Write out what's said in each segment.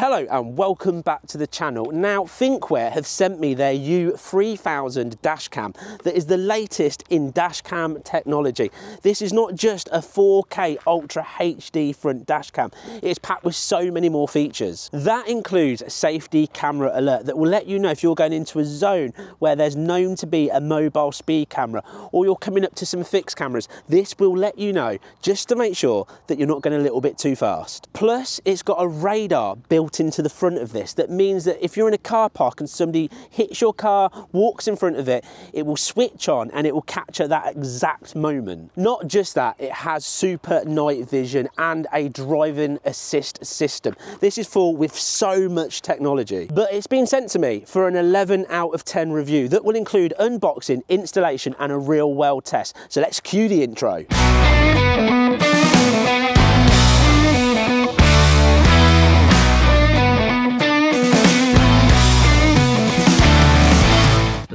Hello and welcome back to the channel. Now Thinkware have sent me their U3000 dashcam that is the latest in dashcam technology. This is not just a 4K Ultra HD front dashcam, it's packed with so many more features. That includes a safety camera alert that will let you know if you're going into a zone where there's known to be a mobile speed camera or you're coming up to some fixed cameras. This will let you know just to make sure that you're not going a little bit too fast. Plus it's got a radar built built into the front of this that means that if you're in a car park and somebody hits your car, walks in front of it, it will switch on and it will capture that exact moment. Not just that, it has super night vision and a driving assist system. This is full with so much technology. But it's been sent to me for an 11 out of 10 review that will include unboxing, installation and a real world test. So let's cue the intro.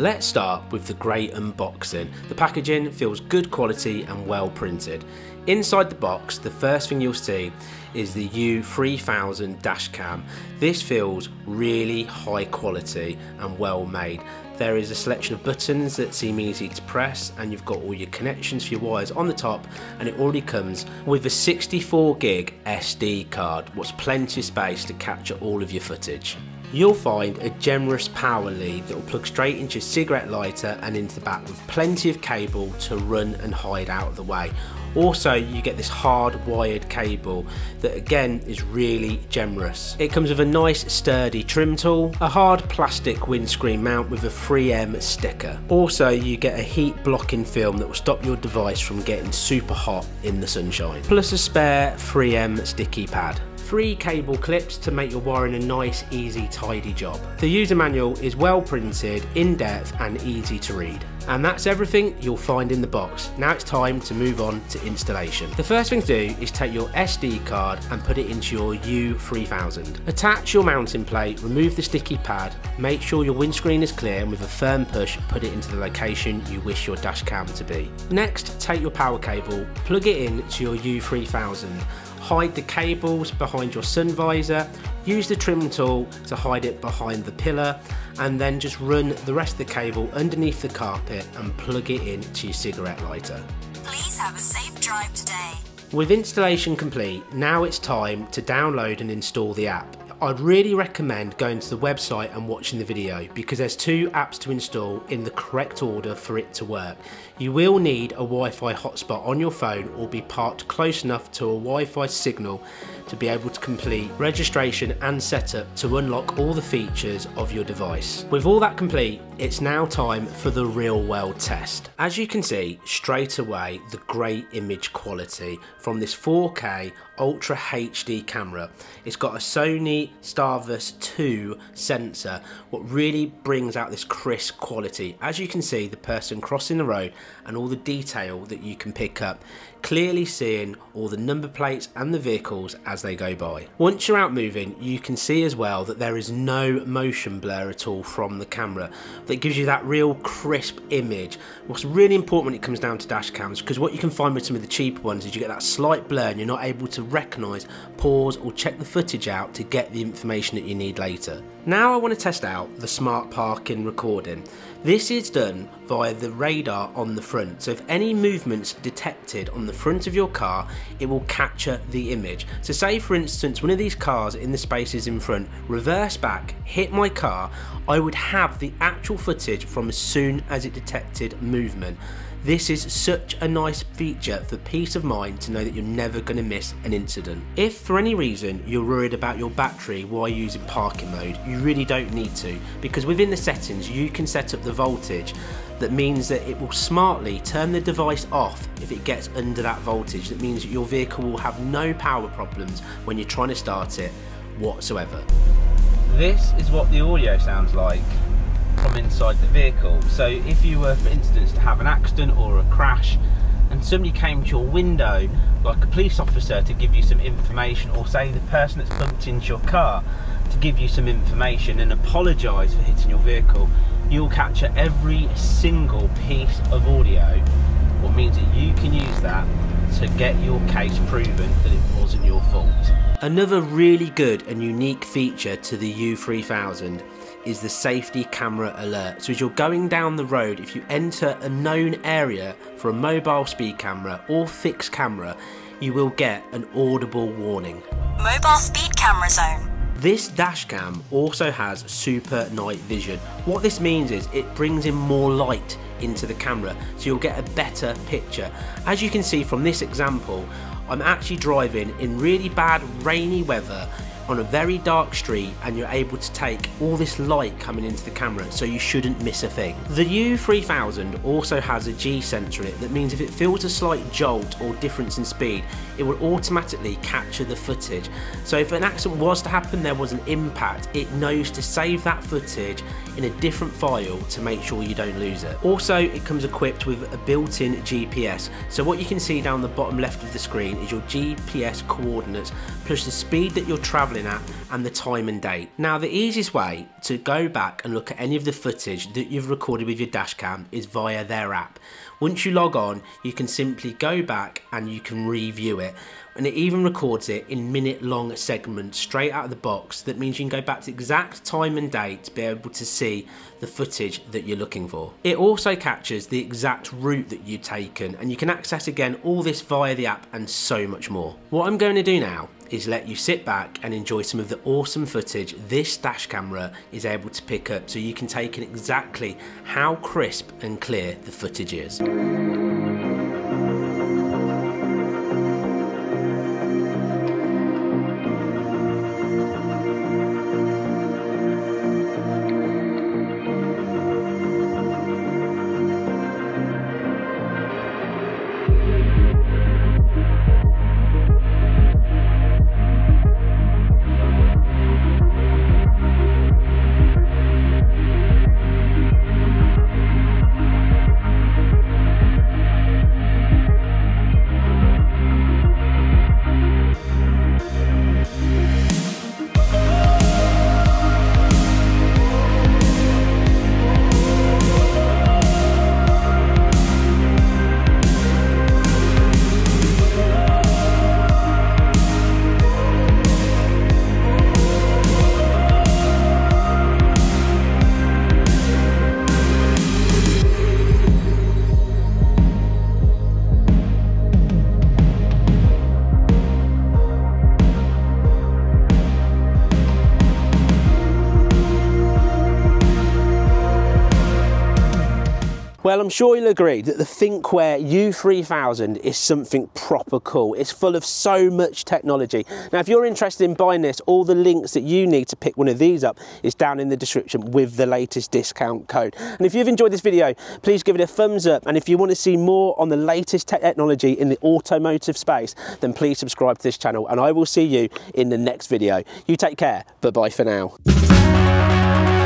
Let's start with the great unboxing. The packaging feels good quality and well printed. Inside the box, the first thing you'll see is the U3000 dashcam. This feels really high quality and well made. There is a selection of buttons that seem easy to press and you've got all your connections for your wires on the top and it already comes with a 64 gig SD card, what's plenty of space to capture all of your footage you'll find a generous power lead that will plug straight into your cigarette lighter and into the back with plenty of cable to run and hide out of the way. Also, you get this hard wired cable that again is really generous. It comes with a nice sturdy trim tool, a hard plastic windscreen mount with a 3M sticker. Also, you get a heat blocking film that will stop your device from getting super hot in the sunshine. Plus a spare 3M sticky pad three cable clips to make your wiring a nice, easy, tidy job. The user manual is well printed, in-depth and easy to read. And that's everything you'll find in the box. Now it's time to move on to installation. The first thing to do is take your SD card and put it into your U3000. Attach your mounting plate, remove the sticky pad, make sure your windscreen is clear and with a firm push put it into the location you wish your dash cam to be. Next take your power cable, plug it in to your U3000 hide the cables behind your sun visor, use the trim tool to hide it behind the pillar and then just run the rest of the cable underneath the carpet and plug it in to your cigarette lighter. Please have a safe drive today. With installation complete, now it's time to download and install the app. I'd really recommend going to the website and watching the video because there's two apps to install in the correct order for it to work. You will need a Wi-Fi hotspot on your phone or be parked close enough to a Wi-Fi signal to be able to complete registration and setup to unlock all the features of your device. With all that complete, it's now time for the real world test. As you can see straight away the great image quality from this 4K Ultra HD camera. It's got a Sony Starvis 2 sensor what really brings out this crisp quality. As you can see the person crossing the road and all the detail that you can pick up clearly seeing all the number plates and the vehicles as they go by. Once you're out moving, you can see as well that there is no motion blur at all from the camera. That gives you that real crisp image. What's really important when it comes down to dash cams, because what you can find with some of the cheaper ones is you get that slight blur and you're not able to recognise, pause or check the footage out to get the information that you need later. Now I want to test out the smart parking recording. This is done via the radar on the front. So if any movements detected on the front of your car, it will capture the image. So say for instance, one of these cars in the spaces in front, reverse back, hit my car, I would have the actual footage from as soon as it detected movement. This is such a nice feature for peace of mind to know that you're never going to miss an incident. If for any reason you're worried about your battery while using parking mode, you really don't need to because within the settings you can set up the voltage that means that it will smartly turn the device off if it gets under that voltage. That means that your vehicle will have no power problems when you're trying to start it whatsoever. This is what the audio sounds like from inside the vehicle. So if you were, for instance, to have an accident or a crash and somebody came to your window, like a police officer to give you some information, or say the person that's bumped into your car to give you some information and apologise for hitting your vehicle, you'll capture every single piece of audio, what means that you can use that to get your case proven that it wasn't your fault. Another really good and unique feature to the U3000 is the safety camera alert. So as you're going down the road, if you enter a known area for a mobile speed camera or fixed camera, you will get an audible warning. Mobile speed camera zone. This dashcam also has super night vision. What this means is it brings in more light into the camera so you'll get a better picture. As you can see from this example, I'm actually driving in really bad rainy weather on a very dark street and you're able to take all this light coming into the camera so you shouldn't miss a thing. The U3000 also has a G sensor in it that means if it feels a slight jolt or difference in speed it will automatically capture the footage so if an accident was to happen there was an impact it knows to save that footage in a different file to make sure you don't lose it. Also it comes equipped with a built-in GPS so what you can see down the bottom left of the screen is your GPS coordinates plus the speed that you're traveling at and the time and date. Now the easiest way to go back and look at any of the footage that you've recorded with your dashcam is via their app. Once you log on you can simply go back and you can review it and it even records it in minute long segments straight out of the box that means you can go back to exact time and date to be able to see the footage that you're looking for. It also captures the exact route that you've taken and you can access again all this via the app and so much more. What I'm going to do now is let you sit back and enjoy some of the awesome footage this dash camera is able to pick up so you can take in exactly how crisp and clear the footage is. Well, I'm sure you'll agree that the Thinkware U3000 is something proper cool. It's full of so much technology. Now, if you're interested in buying this, all the links that you need to pick one of these up is down in the description with the latest discount code. And if you've enjoyed this video, please give it a thumbs up. And if you want to see more on the latest technology in the automotive space, then please subscribe to this channel and I will see you in the next video. You take care. Bye-bye for now.